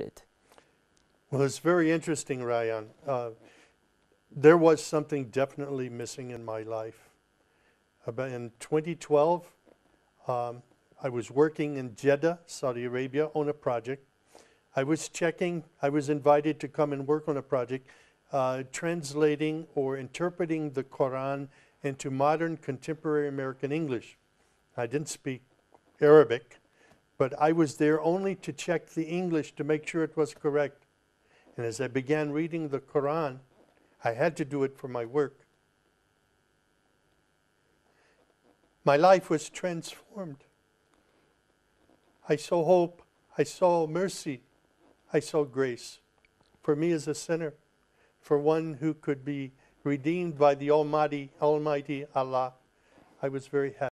it. Well, it's very interesting, Ryan. Uh, there was something definitely missing in my life. About in 2012, um, I was working in Jeddah, Saudi Arabia, on a project. I was checking, I was invited to come and work on a project uh, translating or interpreting the Quran into modern contemporary American English. I didn't speak Arabic, but I was there only to check the English to make sure it was correct. And as I began reading the Quran, I had to do it for my work. My life was transformed. I saw hope. I saw mercy. I saw grace. For me as a sinner, for one who could be redeemed by the Almighty, Almighty Allah, I was very happy.